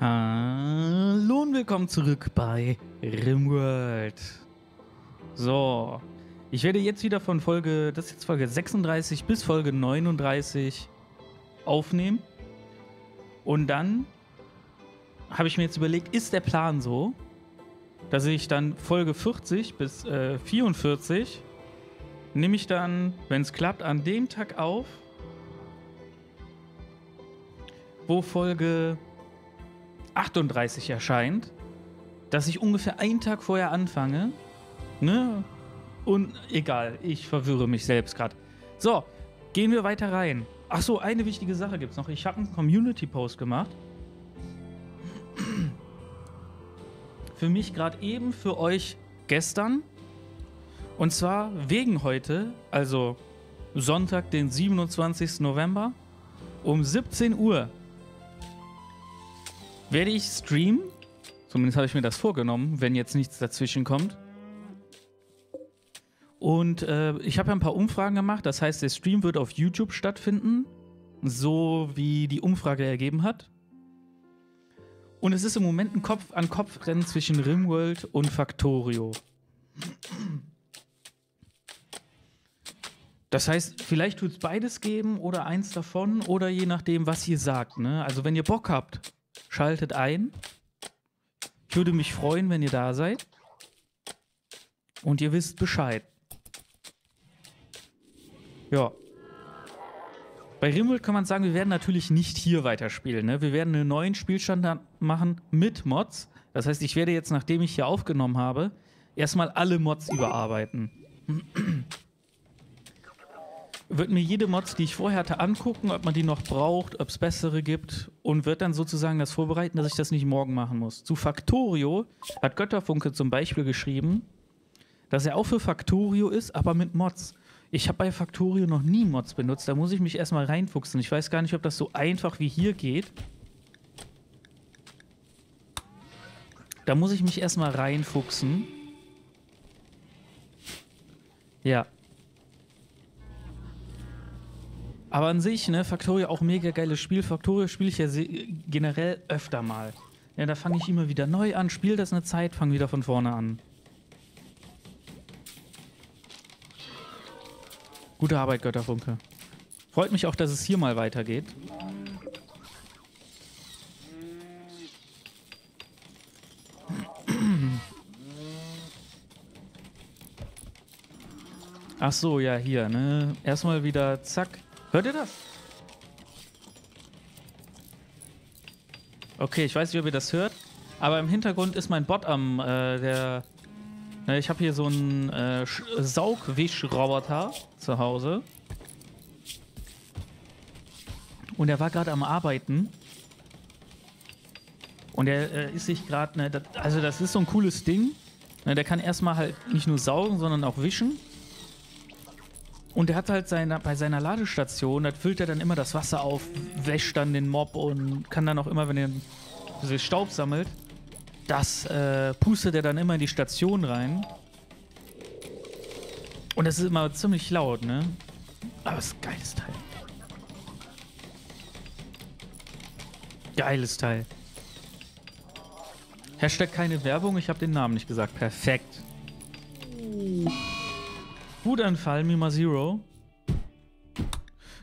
Hallo und willkommen zurück bei Rimworld. So, ich werde jetzt wieder von Folge, das ist jetzt Folge 36 bis Folge 39 aufnehmen. Und dann habe ich mir jetzt überlegt, ist der Plan so, dass ich dann Folge 40 bis äh, 44 nehme ich dann, wenn es klappt, an dem Tag auf, wo Folge 38 erscheint, dass ich ungefähr einen Tag vorher anfange. Ne? Und egal, ich verwirre mich selbst gerade. So, gehen wir weiter rein. Ach so, eine wichtige Sache gibt es noch. Ich habe einen Community-Post gemacht. Für mich gerade eben, für euch gestern. Und zwar wegen heute, also Sonntag, den 27. November, um 17 Uhr werde ich streamen. Zumindest habe ich mir das vorgenommen, wenn jetzt nichts dazwischen kommt. Und äh, ich habe ja ein paar Umfragen gemacht. Das heißt, der Stream wird auf YouTube stattfinden, so wie die Umfrage ergeben hat. Und es ist im Moment ein Kopf-an-Kopf-Rennen zwischen Rimworld und Factorio. Das heißt, vielleicht tut es beides geben oder eins davon oder je nachdem, was ihr sagt. Ne? Also wenn ihr Bock habt, Schaltet ein. Ich würde mich freuen, wenn ihr da seid. Und ihr wisst Bescheid. Ja. Bei Rimworld kann man sagen, wir werden natürlich nicht hier weiterspielen. Ne? Wir werden einen neuen Spielstand machen mit Mods. Das heißt, ich werde jetzt, nachdem ich hier aufgenommen habe, erstmal alle Mods überarbeiten würde mir jede Mods, die ich vorher hatte, angucken, ob man die noch braucht, ob es bessere gibt und wird dann sozusagen das vorbereiten, dass ich das nicht morgen machen muss. Zu Factorio hat Götterfunke zum Beispiel geschrieben, dass er auch für Factorio ist, aber mit Mods. Ich habe bei Factorio noch nie Mods benutzt, da muss ich mich erstmal reinfuchsen. Ich weiß gar nicht, ob das so einfach wie hier geht. Da muss ich mich erstmal reinfuchsen. Ja, Aber an sich, ne, Factorio auch mega geiles Spiel. Factorio spiele ich ja generell öfter mal. Ja, da fange ich immer wieder neu an, spiele das eine Zeit, fange wieder von vorne an. Gute Arbeit, Götterfunke. Freut mich auch, dass es hier mal weitergeht. Ach so, ja, hier, ne? Erstmal wieder, zack, Hört ihr das? Okay, ich weiß nicht, ob ihr das hört, aber im Hintergrund ist mein Bot am, äh, der... Ne, ich habe hier so einen äh, Saugwischroboter zu Hause. Und er war gerade am Arbeiten. Und er äh, ist sich gerade, ne, also das ist so ein cooles Ding. Ne, der kann erstmal halt nicht nur saugen, sondern auch wischen. Und er hat halt seine, bei seiner Ladestation, da füllt er dann immer das Wasser auf, wäscht dann den Mob und kann dann auch immer, wenn er sich Staub sammelt, das äh, pustet er dann immer in die Station rein. Und das ist immer ziemlich laut, ne? Aber es ist ein geiles Teil. Geiles Teil. Hashtag keine Werbung, ich habe den Namen nicht gesagt. Perfekt. Wutanfall, Mima Zero.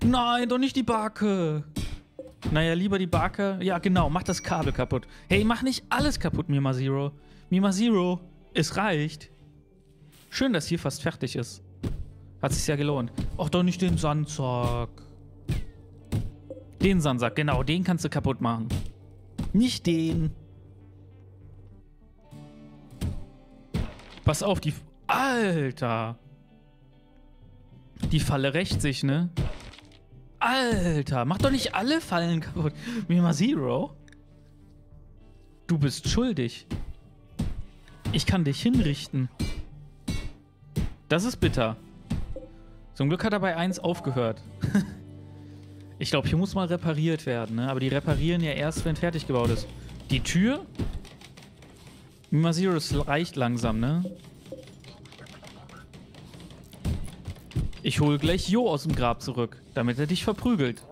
Nein, doch nicht die Barke. Naja, lieber die Barke. Ja, genau, mach das Kabel kaputt. Hey, mach nicht alles kaputt, Mima Zero. Mima Zero, es reicht. Schön, dass hier fast fertig ist. Hat sich ja gelohnt. Ach, doch nicht den Sandsack. Den Sandsack, genau, den kannst du kaputt machen. Nicht den. Pass auf, die... Alter! Die Falle rächt sich, ne? Alter, mach doch nicht alle Fallen kaputt. Mima Zero? Du bist schuldig. Ich kann dich hinrichten. Das ist bitter. Zum Glück hat er bei 1 aufgehört. ich glaube, hier muss mal repariert werden, ne? Aber die reparieren ja erst, wenn fertig gebaut ist. Die Tür? Mima Zero, reicht langsam, ne? Ich hole gleich Jo aus dem Grab zurück, damit er dich verprügelt.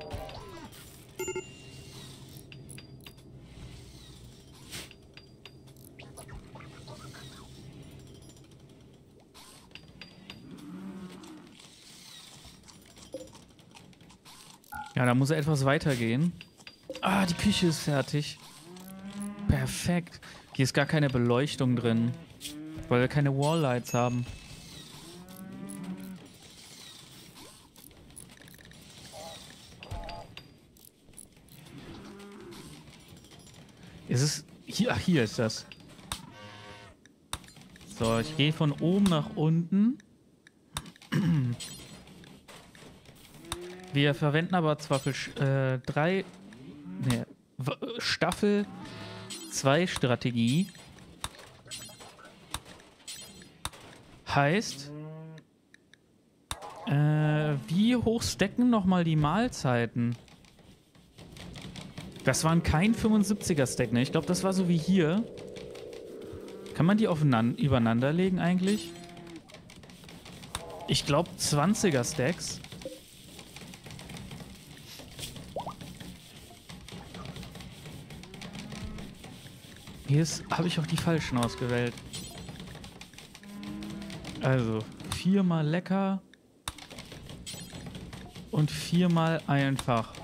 Ja, da muss er etwas weitergehen. Ah, die Küche ist fertig. Perfekt. Hier ist gar keine Beleuchtung drin, weil wir keine Walllights haben. Ist es... Hier, ach, hier ist das. So, ich gehe von oben nach unten. Wir verwenden aber zwar für äh, drei... Nee, Staffel 2 Strategie. Heißt... Äh, wie hoch stecken nochmal die Mahlzeiten? Das waren kein 75er-Stack, ne? Ich glaube, das war so wie hier. Kann man die übereinander legen eigentlich? Ich glaube 20er-Stacks. Hier habe ich auch die falschen ausgewählt. Also, viermal lecker und viermal einfach.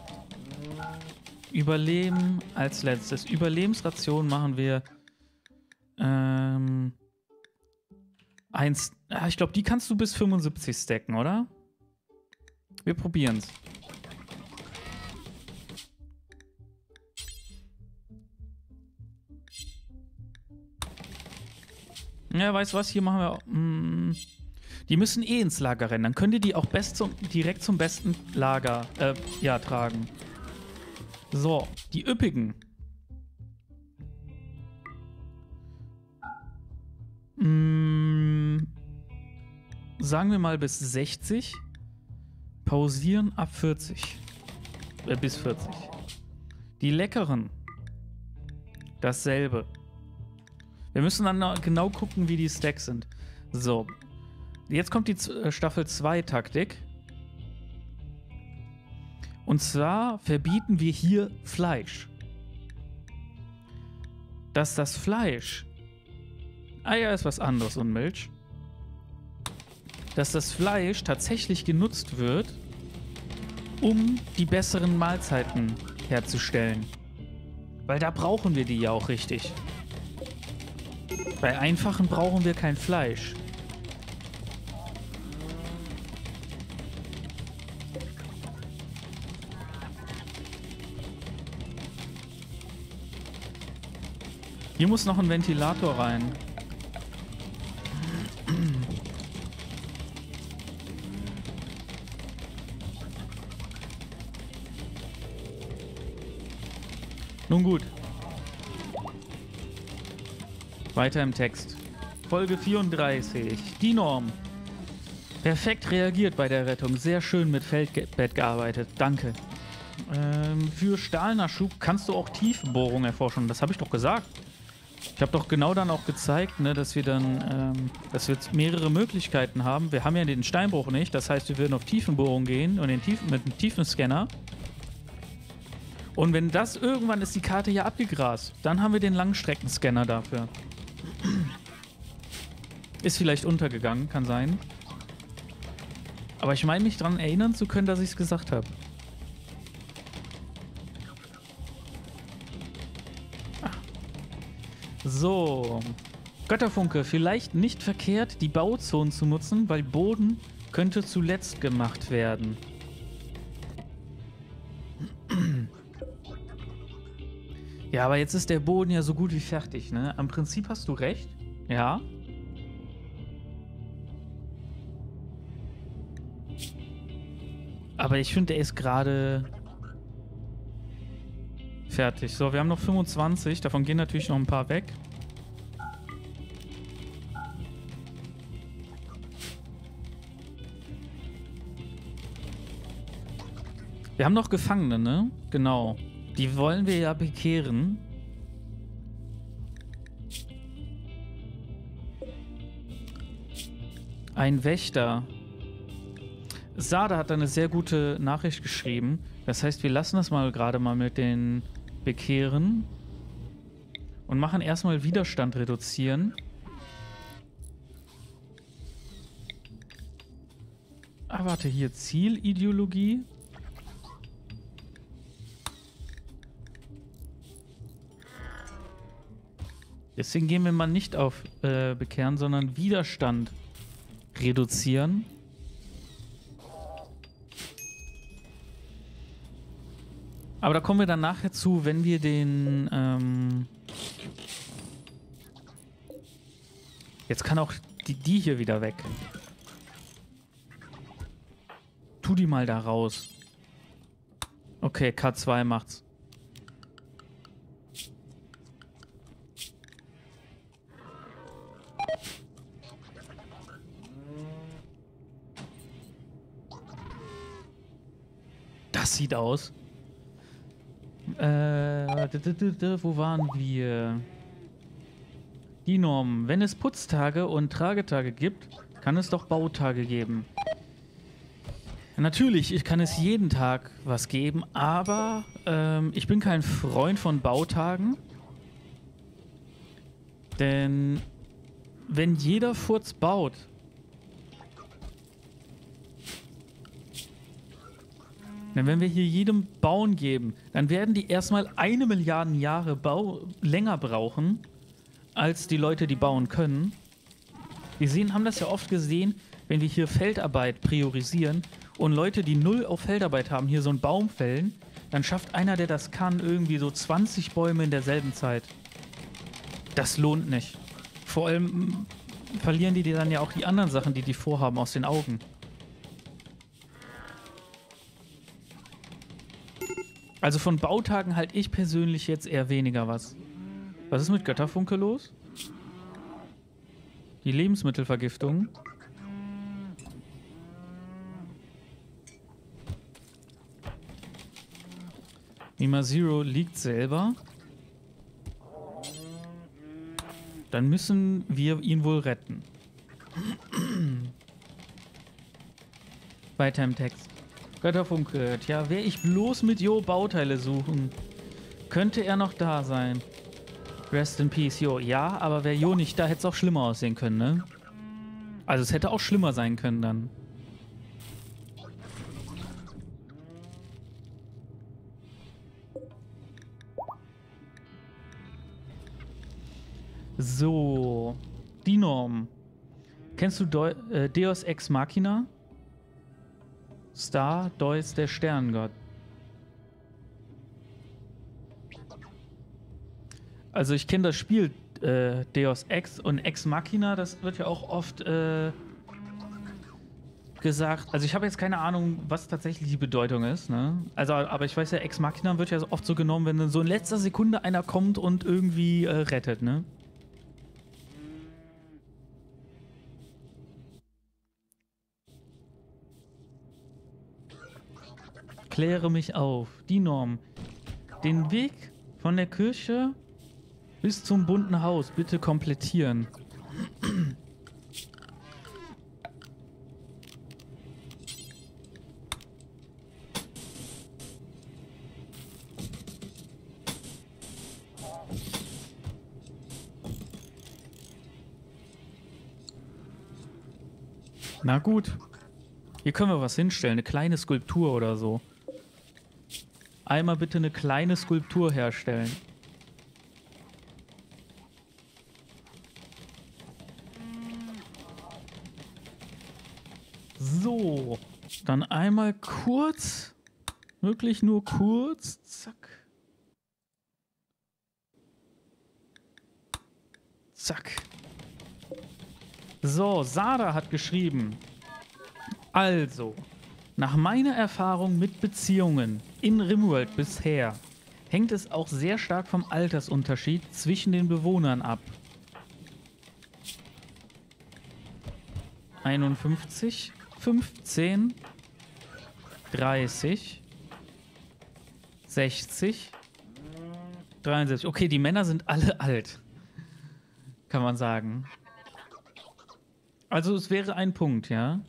Überleben als letztes. Überlebensration machen wir ähm, eins. Ah, ich glaube, die kannst du bis 75 stacken, oder? Wir probieren's. Ja, weißt du was? Hier machen wir. Mm, die müssen eh ins Lager rennen. Dann könnt ihr die auch best zum, direkt zum besten Lager äh, ja, tragen. So, die üppigen. Mm, sagen wir mal bis 60. Pausieren ab 40. Äh, bis 40. Die leckeren. Dasselbe. Wir müssen dann genau gucken, wie die Stacks sind. So. Jetzt kommt die äh, Staffel 2 Taktik. Und zwar verbieten wir hier Fleisch. Dass das Fleisch, Eier ist was anderes und Milch, dass das Fleisch tatsächlich genutzt wird, um die besseren Mahlzeiten herzustellen. Weil da brauchen wir die ja auch richtig. Bei einfachen brauchen wir kein Fleisch. Hier muss noch ein Ventilator rein. Nun gut. Weiter im Text. Folge 34. Die Norm. Perfekt reagiert bei der Rettung. Sehr schön mit Feldbett gearbeitet. Danke. Ähm, für Stahlnachschub kannst du auch Tiefbohrungen erforschen. Das habe ich doch gesagt. Ich habe doch genau dann auch gezeigt, ne, dass wir dann, ähm, dass wir jetzt mehrere Möglichkeiten haben. Wir haben ja den Steinbruch nicht, das heißt, wir würden auf Tiefenbohrung gehen und den Tiefen, mit einem Tiefenscanner. Und wenn das irgendwann ist die Karte hier abgegrast, dann haben wir den Langstreckenscanner dafür. Ist vielleicht untergegangen, kann sein. Aber ich meine mich daran erinnern zu können, dass ich es gesagt habe. So. Götterfunke, vielleicht nicht verkehrt, die Bauzonen zu nutzen, weil Boden könnte zuletzt gemacht werden. Ja, aber jetzt ist der Boden ja so gut wie fertig, ne? Am Prinzip hast du recht. Ja. Aber ich finde, er ist gerade Fertig. So, wir haben noch 25. Davon gehen natürlich noch ein paar weg. Wir haben noch Gefangene, ne? Genau. Die wollen wir ja bekehren. Ein Wächter. Sada hat eine sehr gute Nachricht geschrieben. Das heißt, wir lassen das mal gerade mal mit den bekehren und machen erstmal Widerstand reduzieren. Ah, warte, hier Zielideologie. Deswegen gehen wir mal nicht auf äh, Bekehren, sondern Widerstand reduzieren. Aber da kommen wir dann nachher zu, wenn wir den... Ähm Jetzt kann auch die, die hier wieder weg. Tu die mal da raus. Okay, K2 macht's. Das sieht aus. Äh, wo waren wir? Die Norm. Wenn es Putztage und Tragetage gibt, kann es doch Bautage geben. Natürlich, ich kann es jeden Tag was geben, aber ähm, ich bin kein Freund von Bautagen. Denn wenn jeder Furz baut, denn wenn wir hier jedem Bauen geben, dann werden die erstmal eine Milliarde Jahre Bau länger brauchen, als die Leute, die bauen können. Wir sehen, haben das ja oft gesehen, wenn wir hier Feldarbeit priorisieren und Leute, die null auf Feldarbeit haben, hier so einen Baum fällen, dann schafft einer, der das kann, irgendwie so 20 Bäume in derselben Zeit. Das lohnt nicht. Vor allem mm, verlieren die dann ja auch die anderen Sachen, die die vorhaben, aus den Augen. Also von Bautagen halte ich persönlich jetzt eher weniger was. Was ist mit Götterfunke los? Die Lebensmittelvergiftung. Mima Zero liegt selber. Dann müssen wir ihn wohl retten. Weiter im Text. Götterfunke, tja, wäre ich bloß mit Jo Bauteile suchen, könnte er noch da sein. Rest in Peace, Jo. Ja, aber wäre Jo nicht da, hätte es auch schlimmer aussehen können, ne? Also es hätte auch schlimmer sein können dann. So, die Norm. Kennst du Deu äh, Deus Ex Machina? Star, Deus, der Sterngott. Also ich kenne das Spiel äh, Deus Ex und Ex Machina, das wird ja auch oft äh, gesagt. Also ich habe jetzt keine Ahnung, was tatsächlich die Bedeutung ist. Ne? Also, aber ich weiß ja, Ex Machina wird ja oft so genommen, wenn dann so in letzter Sekunde einer kommt und irgendwie äh, rettet, ne? Kläre mich auf. Die Norm. Den Weg von der Kirche bis zum bunten Haus bitte komplettieren. Na gut. Hier können wir was hinstellen. Eine kleine Skulptur oder so einmal bitte eine kleine Skulptur herstellen. So, dann einmal kurz, wirklich nur kurz, zack. Zack. So, Sada hat geschrieben. Also, nach meiner Erfahrung mit Beziehungen in Rimworld bisher hängt es auch sehr stark vom Altersunterschied zwischen den Bewohnern ab. 51, 15, 30, 60, 63. Okay, die Männer sind alle alt. Kann man sagen. Also es wäre ein Punkt, ja.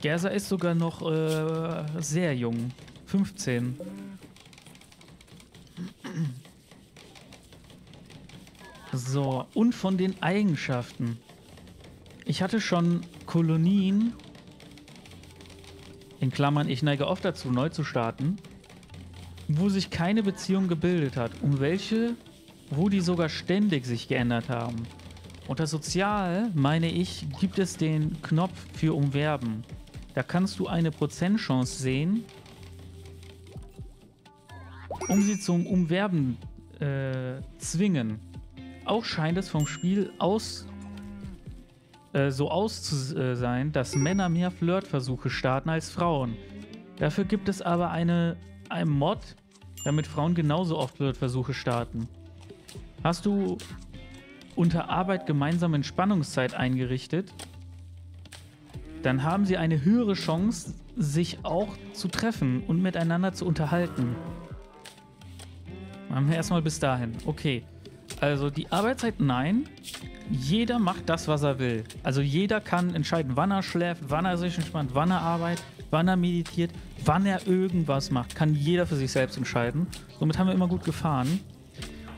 Gersa ist sogar noch äh, sehr jung. 15. So, und von den Eigenschaften. Ich hatte schon Kolonien, in Klammern, ich neige oft dazu, neu zu starten, wo sich keine Beziehung gebildet hat. Um welche wo die sogar ständig sich geändert haben. Unter Sozial, meine ich, gibt es den Knopf für Umwerben. Da kannst du eine Prozentchance sehen, um sie zum Umwerben äh, zwingen. Auch scheint es vom Spiel aus äh, so aus zu sein, dass Männer mehr Flirtversuche starten als Frauen. Dafür gibt es aber eine, einen Mod, damit Frauen genauso oft Flirtversuche starten. Hast du unter Arbeit gemeinsame Entspannungszeit eingerichtet, dann haben sie eine höhere Chance, sich auch zu treffen und miteinander zu unterhalten. Machen wir erstmal bis dahin. Okay. Also die Arbeitszeit, nein. Jeder macht das, was er will. Also jeder kann entscheiden, wann er schläft, wann er sich entspannt, wann er arbeitet, wann er meditiert, wann er irgendwas macht. Kann jeder für sich selbst entscheiden. Somit haben wir immer gut gefahren.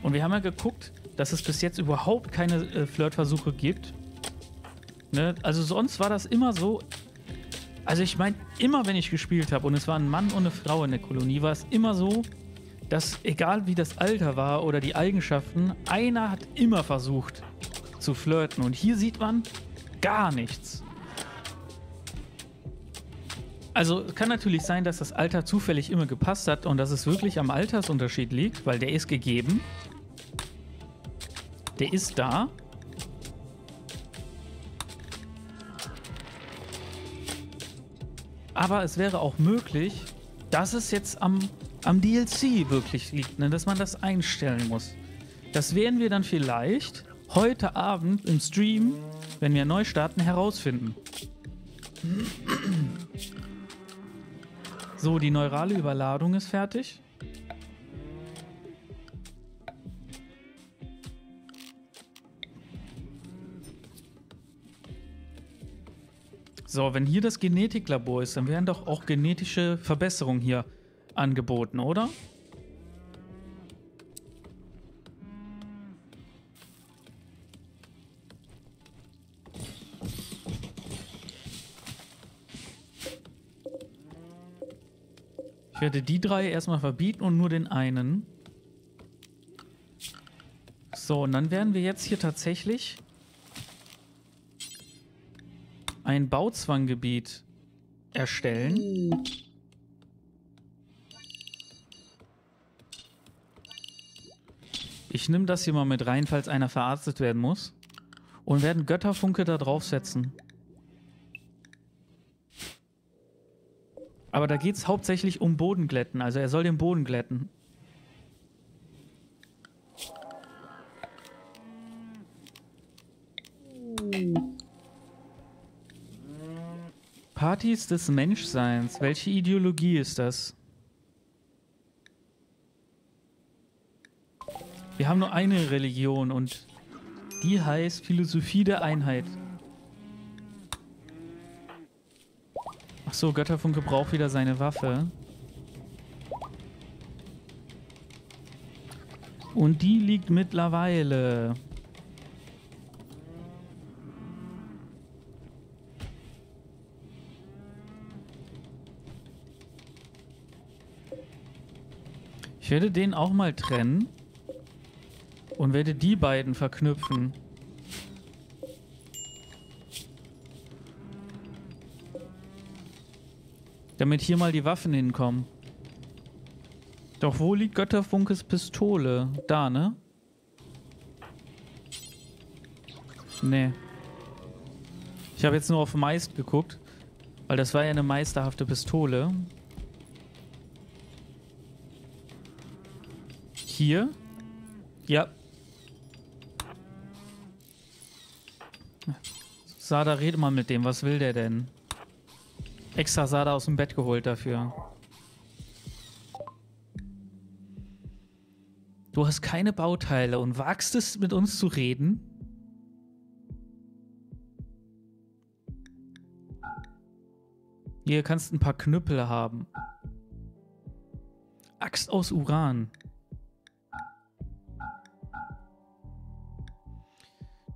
Und wir haben ja geguckt, dass es bis jetzt überhaupt keine äh, Flirtversuche gibt. Ne? Also sonst war das immer so. Also ich meine, immer wenn ich gespielt habe und es war ein Mann und eine Frau in der Kolonie, war es immer so, dass egal wie das Alter war oder die Eigenschaften, einer hat immer versucht zu flirten. Und hier sieht man gar nichts. Also kann natürlich sein, dass das Alter zufällig immer gepasst hat und dass es wirklich am Altersunterschied liegt, weil der ist gegeben. Der ist da. Aber es wäre auch möglich, dass es jetzt am am DLC wirklich liegt, ne? dass man das einstellen muss. Das werden wir dann vielleicht heute Abend im Stream, wenn wir neu starten, herausfinden. So, die neurale Überladung ist fertig. So, wenn hier das Genetiklabor ist, dann wären doch auch genetische Verbesserungen hier angeboten, oder? Ich werde die drei erstmal verbieten und nur den einen. So, und dann werden wir jetzt hier tatsächlich ein Bauzwanggebiet erstellen. Ich nehme das hier mal mit rein, falls einer verarztet werden muss. Und werden Götterfunke da draufsetzen. Aber da geht es hauptsächlich um Bodenglätten. Also er soll den Boden glätten. Partys des Menschseins. Welche Ideologie ist das? Wir haben nur eine Religion und die heißt Philosophie der Einheit. Ach so, Götterfunke braucht wieder seine Waffe. Und die liegt mittlerweile... werde den auch mal trennen. Und werde die beiden verknüpfen. Damit hier mal die Waffen hinkommen. Doch wo liegt Götterfunkes Pistole? Da, ne? Nee. Ich habe jetzt nur auf Meist geguckt. Weil das war ja eine meisterhafte Pistole. Hier? Ja, Sada, rede mal mit dem. Was will der denn? Extra Sada aus dem Bett geholt dafür. Du hast keine Bauteile und wagst es, mit uns zu reden? Hier kannst ein paar Knüppel haben. Axt aus Uran.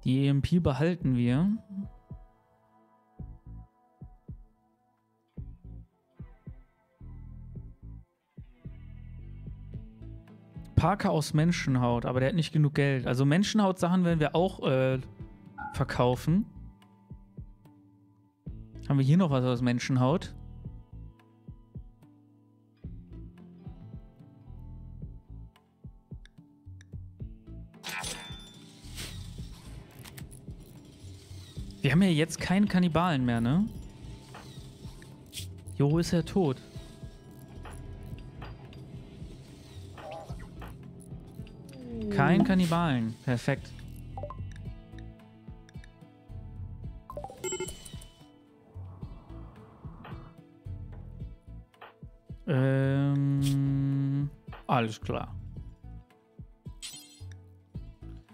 Die EMP behalten wir. Parker aus Menschenhaut, aber der hat nicht genug Geld. Also Menschenhaut-Sachen werden wir auch äh, verkaufen. Haben wir hier noch was aus Menschenhaut? Wir haben ja jetzt keinen Kannibalen mehr, ne? Jo, ist er tot. Kein Kannibalen. Perfekt. Ähm, alles klar.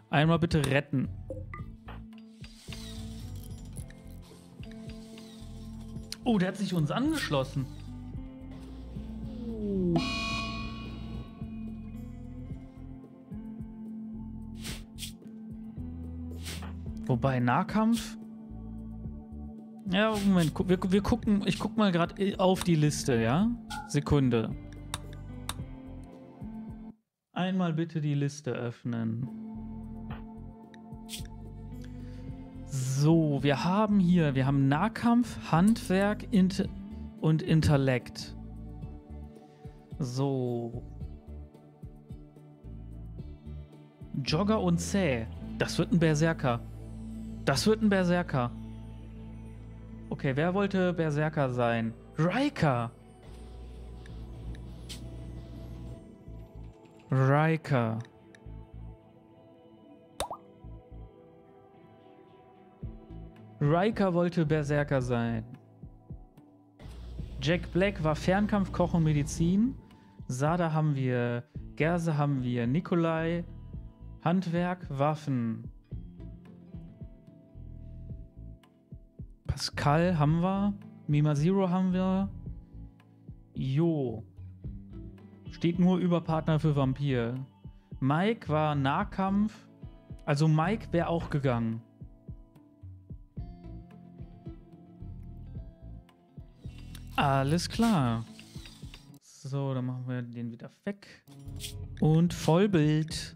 Einmal bitte retten. Oh, der hat sich uns angeschlossen. Wobei Nahkampf. Ja, Moment, wir, wir gucken, ich guck mal gerade auf die Liste, ja? Sekunde. Einmal bitte die Liste öffnen. So, wir haben hier, wir haben Nahkampf, Handwerk Int und Intellekt. So. Jogger und Zäh. Das wird ein Berserker. Das wird ein Berserker. Okay, wer wollte Berserker sein? Riker. Riker. Riker wollte Berserker sein. Jack Black war Fernkampf, Koch und Medizin. Sada haben wir. Gerse haben wir. Nikolai. Handwerk, Waffen. Pascal haben wir. Mima Zero haben wir. Jo. Steht nur über Partner für Vampir. Mike war Nahkampf. Also Mike wäre auch gegangen. Alles klar. So, dann machen wir den wieder weg. Und Vollbild.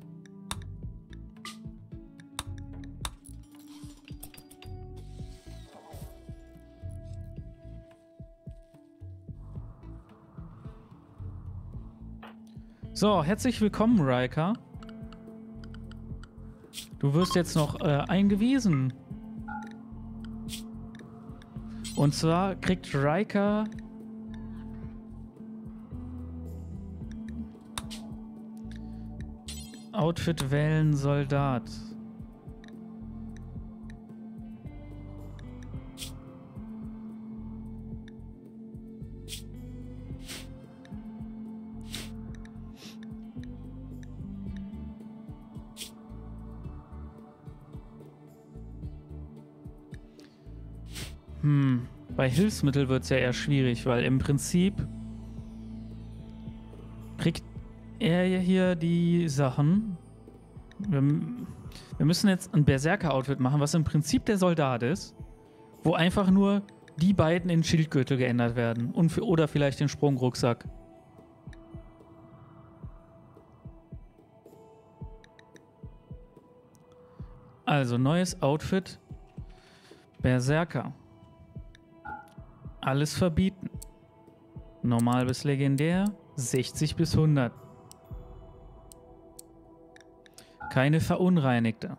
So, herzlich willkommen, Riker. Du wirst jetzt noch äh, eingewiesen. Und zwar kriegt Riker Outfit wählen Soldat. Hm, bei Hilfsmittel wird es ja eher schwierig, weil im Prinzip kriegt er ja hier die Sachen. Wir, wir müssen jetzt ein Berserker-Outfit machen, was im Prinzip der Soldat ist, wo einfach nur die beiden in Schildgürtel geändert werden. Und oder vielleicht den Sprungrucksack. Also, neues Outfit. Berserker. Alles verbieten. Normal bis legendär, 60 bis 100. Keine verunreinigte.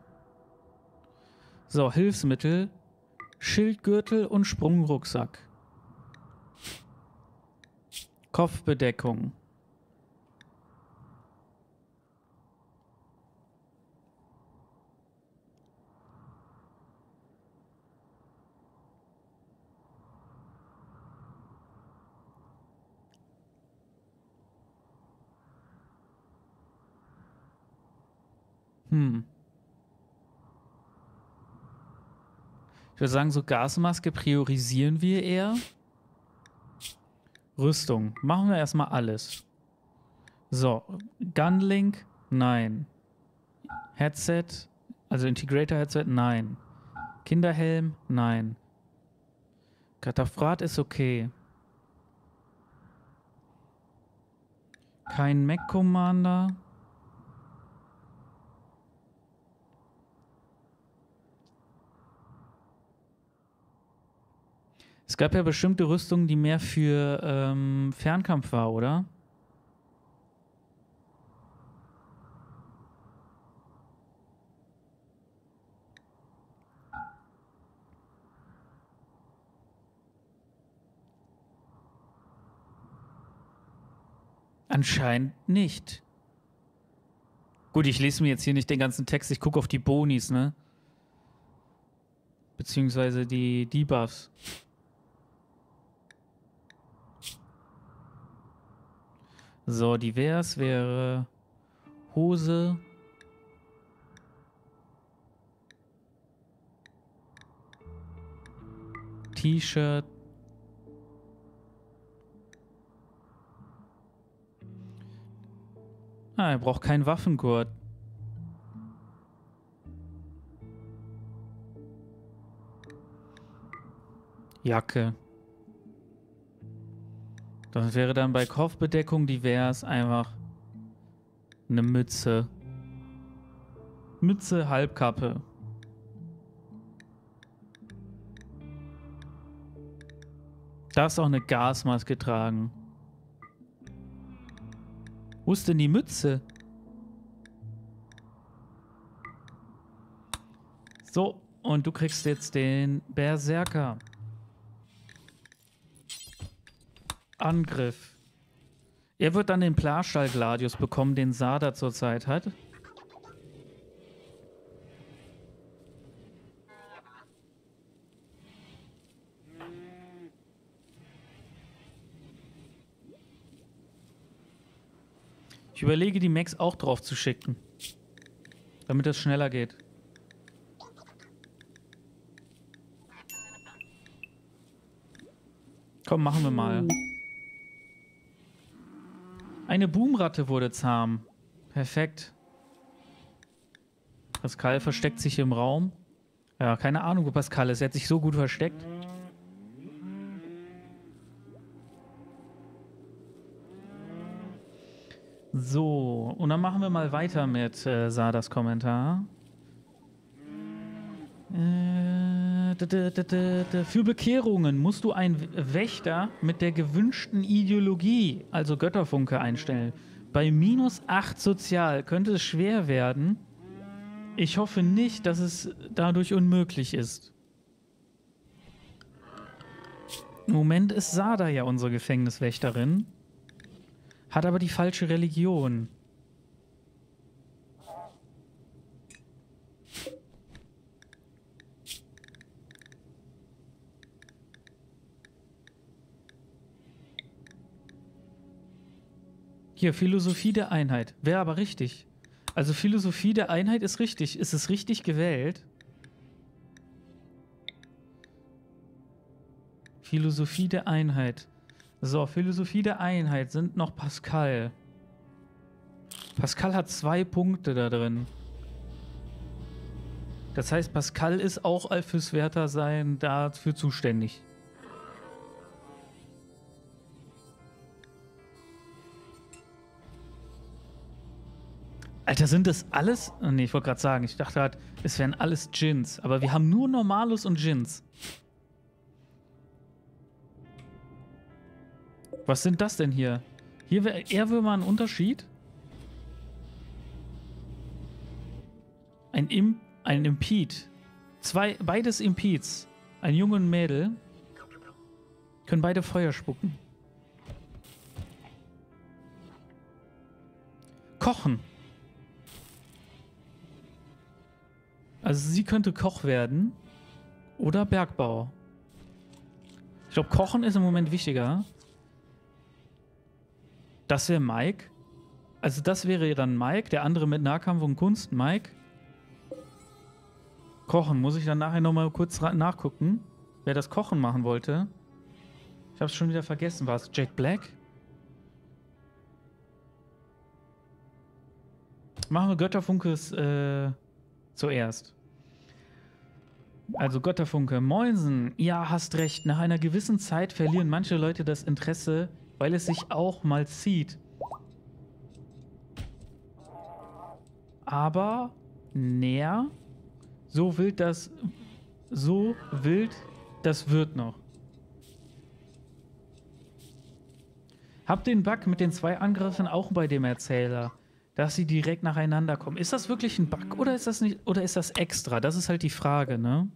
So, Hilfsmittel, Schildgürtel und Sprungrucksack. Kopfbedeckung. Hm. Ich würde sagen, so Gasmaske priorisieren wir eher. Rüstung. Machen wir erstmal alles. So, Gunlink, nein. Headset, also Integrator-Headset, nein. Kinderhelm, nein. Kataphrat ist okay. Kein Mac-Commander. Es gab ja bestimmte Rüstungen, die mehr für ähm, Fernkampf war, oder? Anscheinend nicht. Gut, ich lese mir jetzt hier nicht den ganzen Text, ich gucke auf die Bonis, ne? Beziehungsweise die Debuffs. So, divers wäre Hose. T-Shirt. Ah, er braucht keinen Waffengurt. Jacke. Das wäre dann bei Kopfbedeckung divers einfach eine Mütze. Mütze, Halbkappe. Darfst auch eine Gasmaske tragen. Wo ist denn die Mütze? So, und du kriegst jetzt den Berserker. Angriff. Er wird dann den Plastall Gladius bekommen, den Sada zurzeit hat. Ich überlege, die Max auch drauf zu schicken. Damit das schneller geht. Komm, machen wir mal. Eine Boomratte wurde zahm. Perfekt. Pascal versteckt sich im Raum. Ja, keine Ahnung, wo Pascal ist. Er hat sich so gut versteckt. So, und dann machen wir mal weiter mit äh, Sadas Kommentar. Äh, für Bekehrungen musst du einen Wächter mit der gewünschten Ideologie, also Götterfunke, einstellen. Bei minus 8 sozial könnte es schwer werden. Ich hoffe nicht, dass es dadurch unmöglich ist. Im Moment ist Sada ja unsere Gefängniswächterin. Hat aber die falsche Religion. Hier, Philosophie der Einheit. Wäre aber richtig. Also Philosophie der Einheit ist richtig. Ist es richtig gewählt? Philosophie der Einheit. So, Philosophie der Einheit sind noch Pascal. Pascal hat zwei Punkte da drin. Das heißt, Pascal ist auch fürs Wärtersein dafür zuständig. Alter, sind das alles? Oh, nee, ich wollte gerade sagen, ich dachte gerade, es wären alles Gins. Aber wir haben nur Normalus und Gins. Was sind das denn hier? Hier wäre eher mal ein Unterschied. Ein, Im, ein Impede. Zwei, beides Impedes. Ein Junge und ein Mädel. Können beide Feuer spucken. Kochen. Also sie könnte Koch werden. Oder Bergbau. Ich glaube, Kochen ist im Moment wichtiger. Das wäre Mike. Also das wäre dann Mike, der andere mit Nahkampf und Kunst, Mike. Kochen, muss ich dann nachher nochmal kurz nachgucken, wer das Kochen machen wollte. Ich habe es schon wieder vergessen. War es Jack Black? Machen wir Götterfunkes äh, zuerst. Also Gotterfunke, Moinsen, ja, hast recht. Nach einer gewissen Zeit verlieren manche Leute das Interesse, weil es sich auch mal zieht. Aber näher, so wild das, so wild das wird noch. Hab den Bug mit den zwei Angriffen auch bei dem Erzähler, dass sie direkt nacheinander kommen. Ist das wirklich ein Bug oder ist das nicht oder ist das extra? Das ist halt die Frage, ne?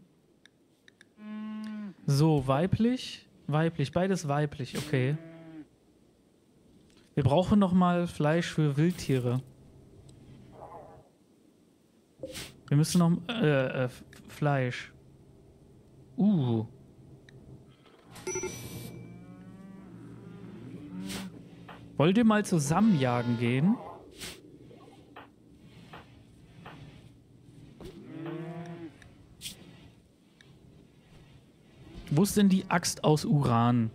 So, weiblich, weiblich, beides weiblich, okay. Wir brauchen noch mal Fleisch für Wildtiere. Wir müssen noch äh, äh, Fleisch. Uh. Wollt ihr mal zusammen jagen gehen? Wo ist denn die Axt aus Uran?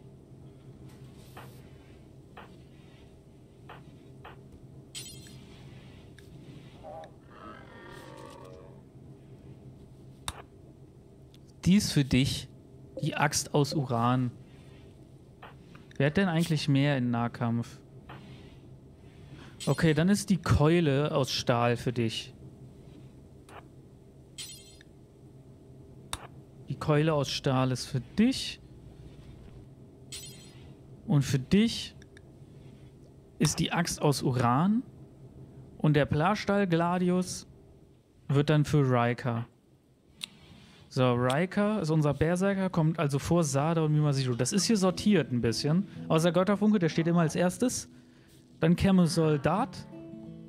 Die ist für dich die Axt aus Uran. Wer hat denn eigentlich mehr in Nahkampf? Okay, dann ist die Keule aus Stahl für dich. Die Keule aus Stahl ist für dich. Und für dich ist die Axt aus Uran. Und der Plastahl Gladius wird dann für Riker. So, Riker ist unser Berserker, kommt also vor Sada und Mimaziro. Das ist hier sortiert ein bisschen. Außer Götterfunke, der steht immer als erstes. Dann käme Soldat.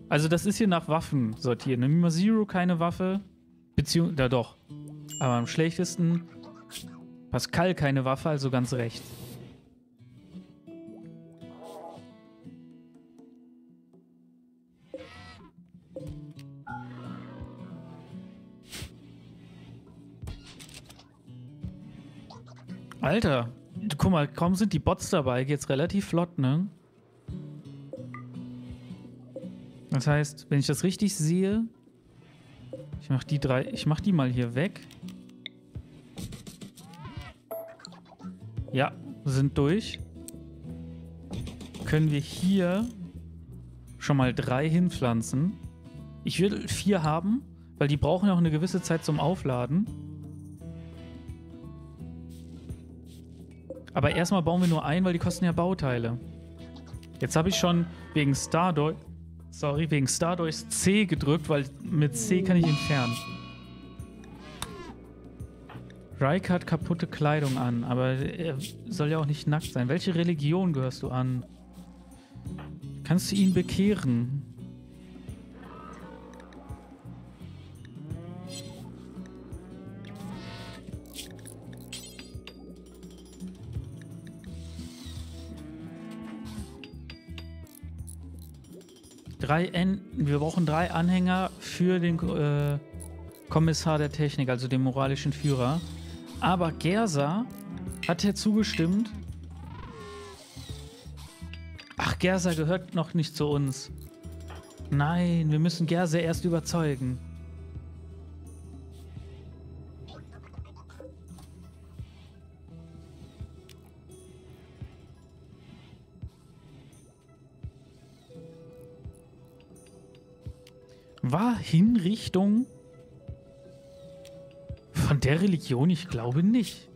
Also das ist hier nach Waffen sortiert. Ne? Mimaziro keine Waffe. Beziehungsweise, ja doch. Aber am schlechtesten Pascal keine Waffe, also ganz recht. Alter, guck mal, kaum sind die Bots dabei, geht's relativ flott, ne? Das heißt, wenn ich das richtig sehe, ich mach die drei, ich mach die mal hier weg. Ja, sind durch. Können wir hier schon mal drei hinpflanzen. Ich will vier haben, weil die brauchen ja auch eine gewisse Zeit zum Aufladen. Aber erstmal bauen wir nur ein, weil die kosten ja Bauteile. Jetzt habe ich schon wegen Stardust, sorry, wegen Stardust C gedrückt, weil mit C kann ich entfernen. Riker hat kaputte Kleidung an, aber er soll ja auch nicht nackt sein. Welche Religion gehörst du an? Kannst du ihn bekehren? Drei N wir brauchen drei Anhänger für den äh, Kommissar der Technik, also den moralischen Führer. Aber Gersa hat ja zugestimmt. Ach, Gersa gehört noch nicht zu uns. Nein, wir müssen Gersa erst überzeugen. War Hinrichtung von der Religion? Ich glaube nicht.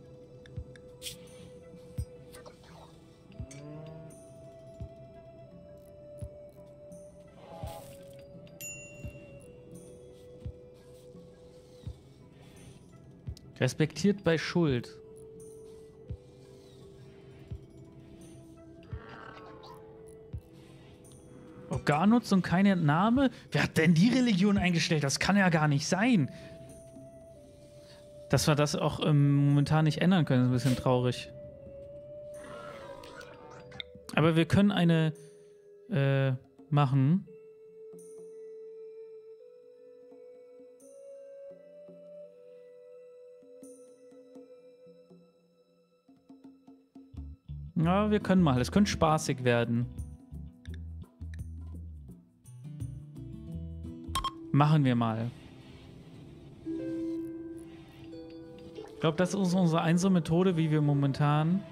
Respektiert bei Schuld. Organnutzung keine Entnahme? Wer hat denn die Religion eingestellt? Das kann ja gar nicht sein. Dass wir das auch ähm, momentan nicht ändern können, ist ein bisschen traurig. Aber wir können eine äh, machen. Ja, wir können mal. Es könnte spaßig werden. Machen wir mal. Ich glaube, das ist unsere einzige Methode, wie wir momentan...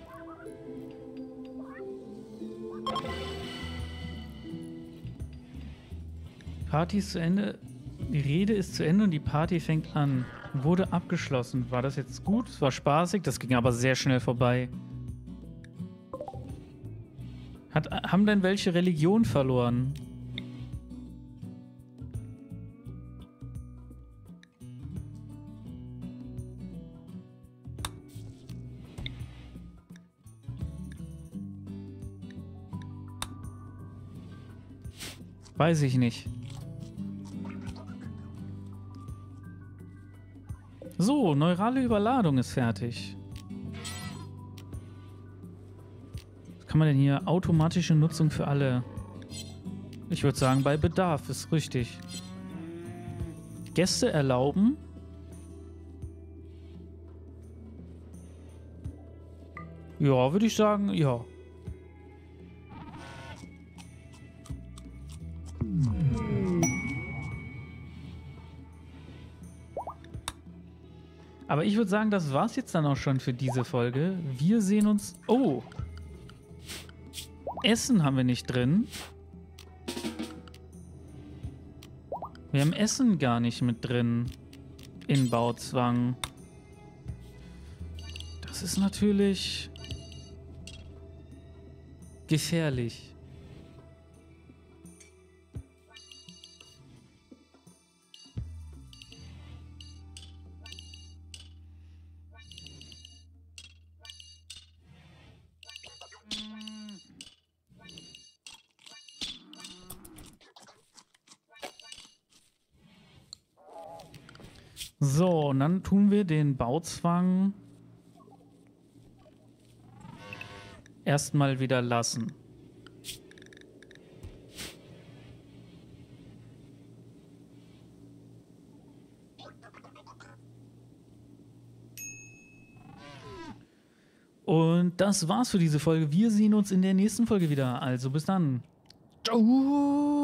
Party ist zu Ende. Die Rede ist zu Ende und die Party fängt an. Wurde abgeschlossen. War das jetzt gut? Es war spaßig, das ging aber sehr schnell vorbei. Hat, haben denn welche Religion verloren? Weiß ich nicht. So, neurale Überladung ist fertig. Was kann man denn hier? Automatische Nutzung für alle. Ich würde sagen, bei Bedarf ist richtig. Gäste erlauben. Ja, würde ich sagen, ja. Aber ich würde sagen, das war's jetzt dann auch schon für diese Folge. Wir sehen uns... Oh! Essen haben wir nicht drin. Wir haben Essen gar nicht mit drin. In Bauzwang. Das ist natürlich... gefährlich. Dann tun wir den Bauzwang erstmal wieder lassen. Und das war's für diese Folge. Wir sehen uns in der nächsten Folge wieder. Also bis dann. Ciao.